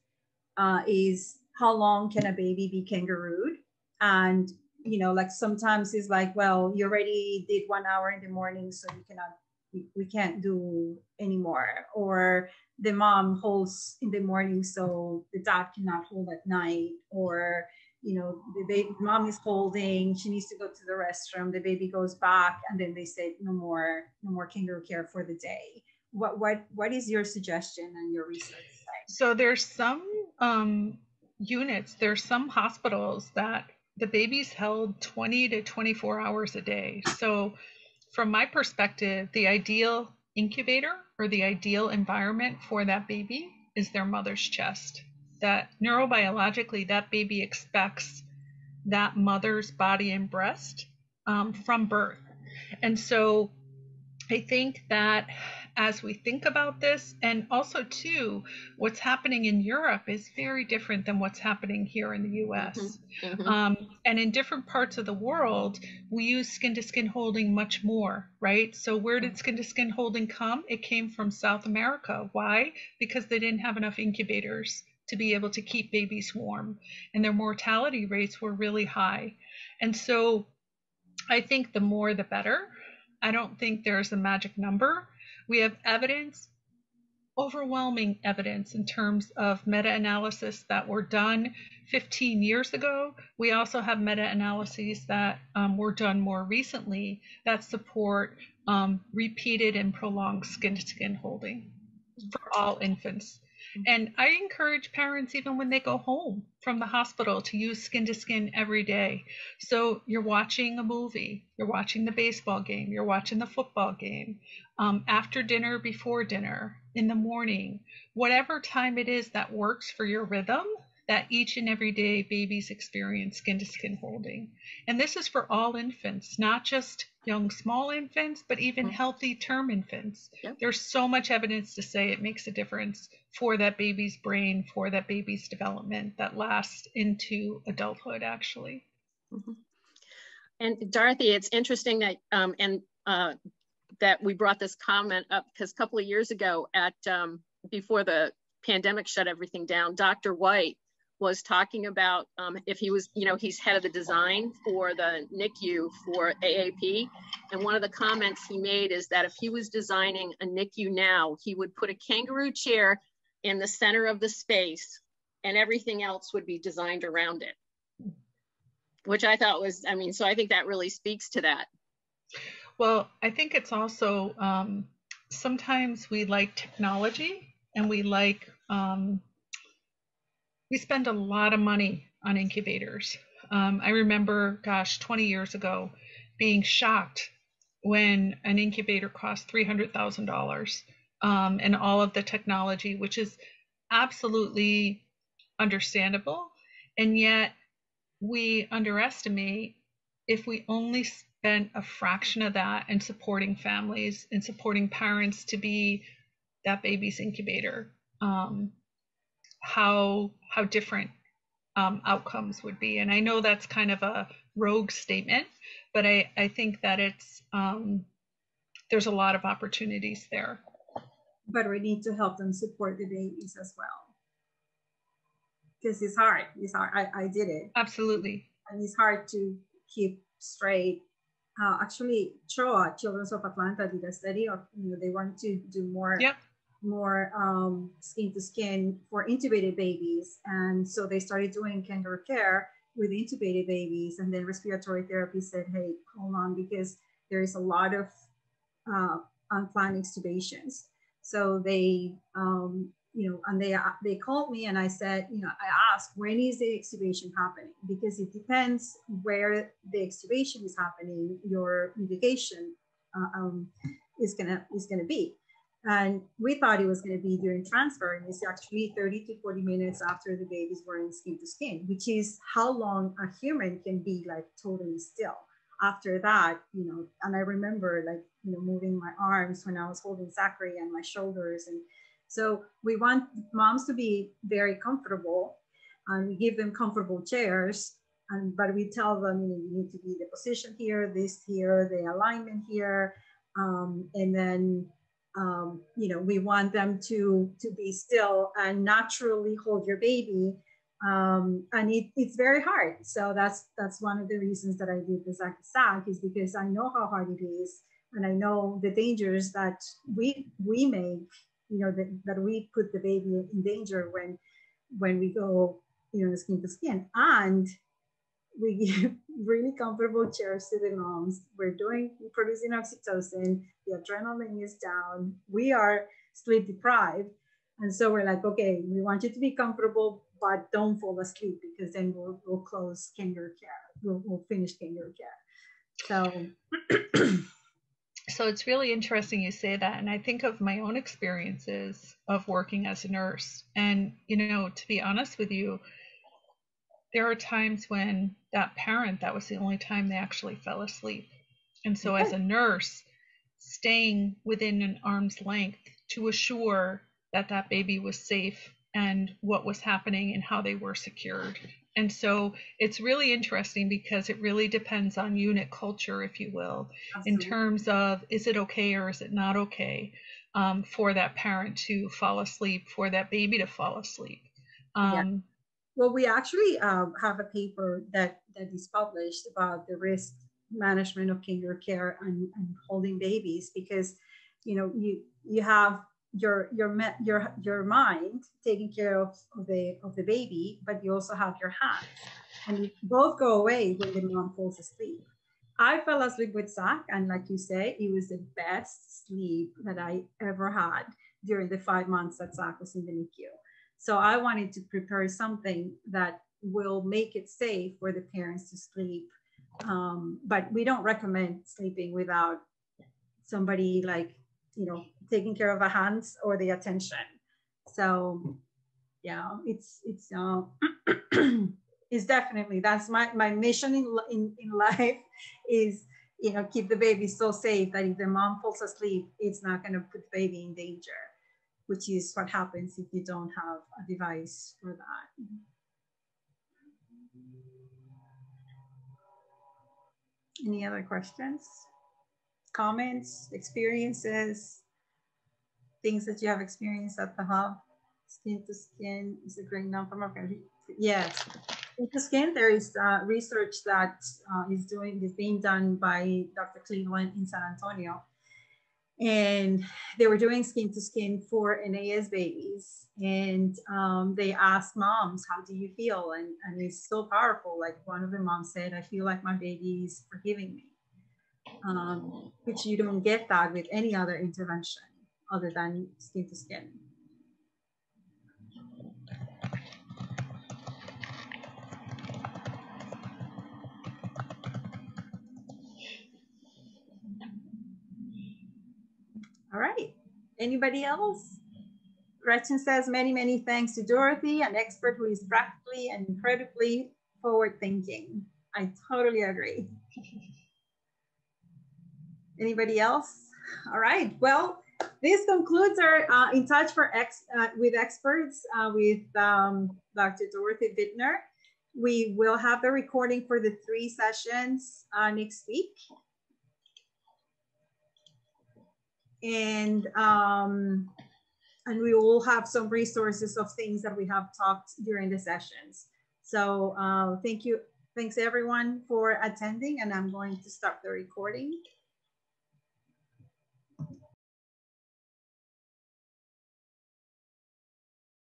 uh, is how long can a baby be kangarooed? And you know, like sometimes it's like, well, you already did one hour in the morning, so you cannot, we can't do anymore. Or the mom holds in the morning, so the dad cannot hold at night. Or you know, the baby, mom is holding, she needs to go to the restroom, the baby goes back, and then they say no more, no more kangaroo care for the day. What what what is your suggestion and your research? So there's some um, units, there's some hospitals that the baby's held 20 to 24 hours a day. So from my perspective, the ideal incubator or the ideal environment for that baby is their mother's chest that neurobiologically that baby expects that mother's body and breast um, from birth. And so I think that as we think about this, and also too, what's happening in Europe is very different than what's happening here in the U.S. Mm-hmm. Mm-hmm. Um, and in different parts of the world, we use skin to skin holding much more, right? So where did skin to skin holding come? It came from South America. Why? Because they didn't have enough incubators to be able to keep babies warm, and their mortality rates were really high. And so I think the more the better. I don't think there's a magic number. We have evidence, overwhelming evidence in terms of meta analysis that were done 15 years ago. We also have meta analyses that um, were done more recently that support um, repeated and prolonged skin to skin holding for all infants. And I encourage parents, even when they go home from the hospital, to use skin to skin every day. So you're watching a movie, you're watching the baseball game, you're watching the football game, um, after dinner, before dinner, in the morning, whatever time it is that works for your rhythm, that each and every day babies experience skin to skin holding. And this is for all infants, not just young small infants, but even mm-hmm. healthy term infants. Yep. There's so much evidence to say it makes a difference for that baby's brain, for that baby's development that lasts into adulthood, actually. Mm-hmm. And Dorothy, it's interesting that um, and uh, that we brought this comment up because a couple of years ago, at um, before the pandemic shut everything down, Dr. White was talking about um, if he was, you know, he's head of the design for the NICU for AAP. And one of the comments he made is that if he was designing a NICU now, he would put a kangaroo chair in the center of the space and everything else would be designed around it. Which I thought was, I mean, so I think that really speaks to that. Well, I think it's also um, sometimes we like technology and we like um, we spend a lot of money on incubators. Um, I remember, gosh, 20 years ago, being shocked when an incubator cost $300,000 um, and all of the technology, which is absolutely understandable. And yet, we underestimate if we only spent a fraction of that in supporting families and supporting parents to be that baby's incubator. Um, how how different um, outcomes would be. And I know that's kind of a rogue statement, but I, I think that it's um, there's a lot of opportunities there. But we need to help them support the babies as well. Because it's hard. It's hard. I, I did it. Absolutely. And it's hard to keep straight. Uh, actually, CHOA, Children's of Atlanta, did a study of, you know, they want to do more yep more um, skin to skin for intubated babies. And so they started doing kangaroo care with intubated babies. And then respiratory therapy said, hey, hold on, because there is a lot of uh, unplanned extubations. So they, um, you know, and they they called me and I said, you know, I asked when is the extubation happening because it depends where the extubation is happening, your mitigation uh, um, is gonna is gonna be. And we thought it was going to be during transfer, and it's actually 30 to 40 minutes after the baby's wearing skin to skin, which is how long a human can be like totally still. After that, you know, and I remember like, you know, moving my arms when I was holding Zachary and my shoulders. And so we want moms to be very comfortable and we give them comfortable chairs. And, but we tell them, you, know, you need to be the position here, this here, the alignment here. Um, and then um, you know, we want them to, to be still and naturally hold your baby. Um, and it, it's very hard. So that's, that's one of the reasons that I did the Zach Sack is because I know how hard it is. And I know the dangers that we, we make, you know, that, that we put the baby in danger when, when we go, you know, skin to skin. And we give really comfortable chairs to the moms. We're doing producing oxytocin. The adrenaline is down. We are sleep deprived. And so we're like, okay, we want you to be comfortable, but don't fall asleep because then we'll, we'll close kangaroo care. We'll, we'll finish kangaroo care. So, so it's really interesting you say that. And I think of my own experiences of working as a nurse. And, you know, to be honest with you, there are times when that parent, that was the only time they actually fell asleep. And so, as a nurse, staying within an arm's length to assure that that baby was safe and what was happening and how they were secured. And so it's really interesting because it really depends on unit culture, if you will, Absolutely. in terms of is it okay or is it not okay um, for that parent to fall asleep, for that baby to fall asleep. Um, yeah. Well, we actually um, have a paper that, that is published about the risk management of kangaroo care and, and holding babies because, you know, you you have your your your your mind taking care of, of the of the baby, but you also have your hands, and both go away when the mom falls asleep. I fell asleep with Zach, and like you say, it was the best sleep that I ever had during the five months that Zach was in the NICU. So I wanted to prepare something that will make it safe for the parents to sleep. Um, but we don't recommend sleeping without somebody like, you know, taking care of the hands or the attention. So yeah, it's, it's, uh, it's definitely, that's my, my mission in, in, in life is, you know, keep the baby so safe that if the mom falls asleep, it's not going to put the baby in danger which is what happens if you don't have a device for that. Any other questions, comments, experiences, things that you have experienced at the hub? Skin to skin is a great number. Yes, skin to skin. There is uh, research that uh, is doing is being done by Dr. Cleveland in San Antonio and they were doing skin to skin for NAS babies. And um, they asked moms, How do you feel? And, and it's so powerful. Like one of the moms said, I feel like my baby is forgiving me, um, which you don't get that with any other intervention other than skin to skin. All right. Anybody else? Gretchen says many, many thanks to Dorothy, an expert who is practically and incredibly forward thinking. I totally agree. Anybody else? All right. Well, this concludes our uh, In Touch for ex uh, with Experts uh, with um, Dr. Dorothy Vittner. We will have the recording for the three sessions uh, next week. And um, and we will have some resources of things that we have talked during the sessions. So uh, thank you. Thanks everyone for attending and I'm going to start the recording.